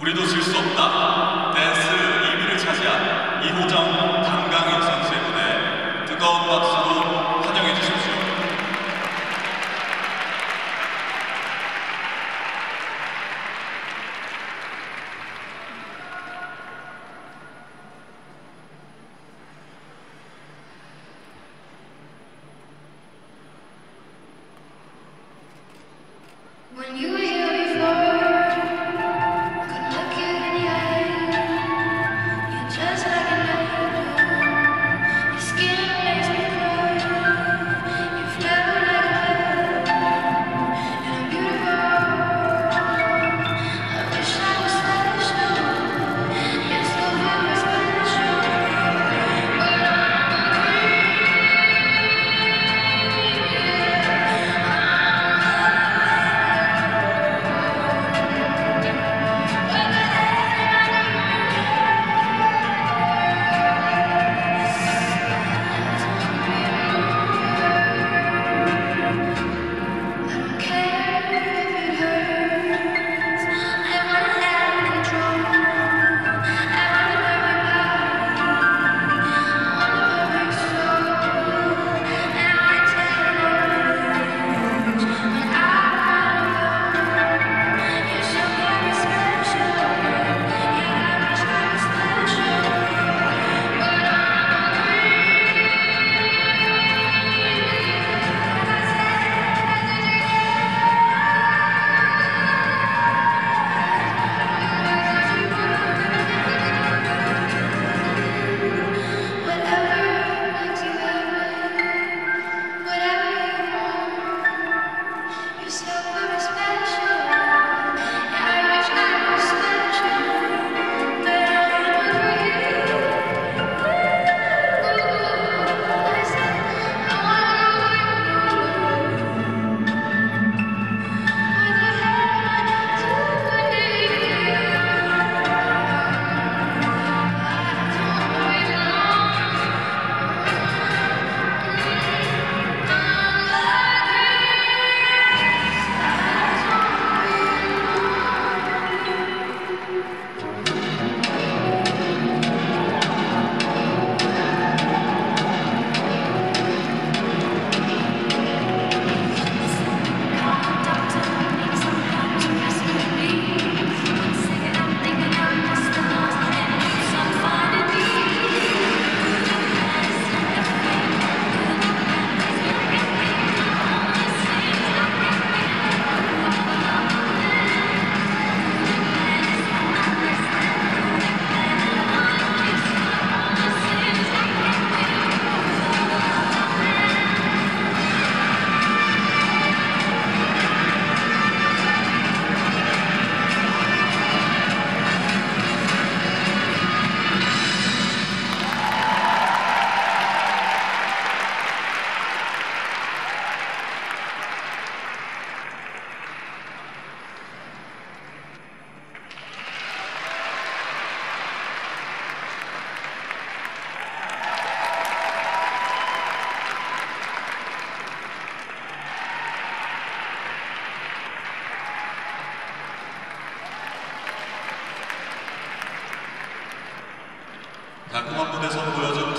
우리도 질 수 없다. 댄스 2위를 차지한 이호정, 강강윤 선수의 무대 뜨거운 박수로 환영해 주십시오. 가끔한 무대에서 보여준